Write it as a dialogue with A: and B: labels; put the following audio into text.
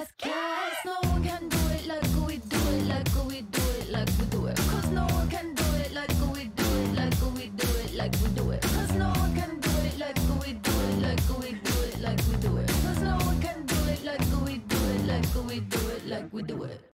A: cast, cast. No one can do it like we do it, like we do it, like we do it. Cause no one can do it like we do it, like we do it, like we do it. Cause no one can do it like we do it, like we do it, like we do it. Cause no one can do it like we do it, like we do it, like we do it.